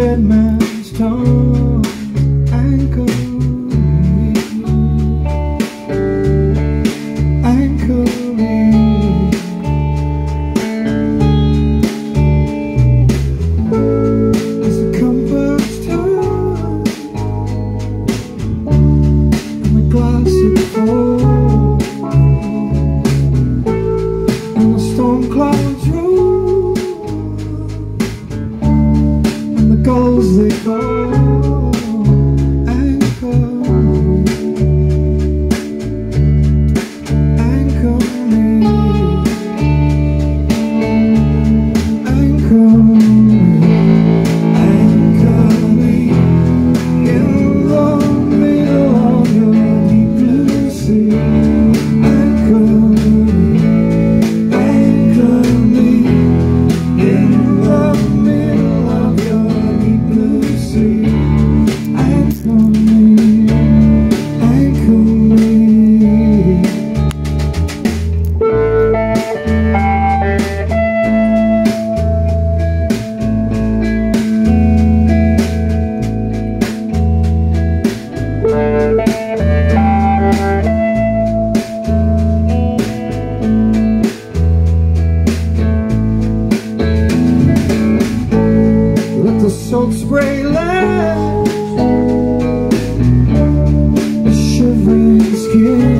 dead man's tongue Anchor me. As the compass turns And the glass they call soaked spray ledge Shivering skin.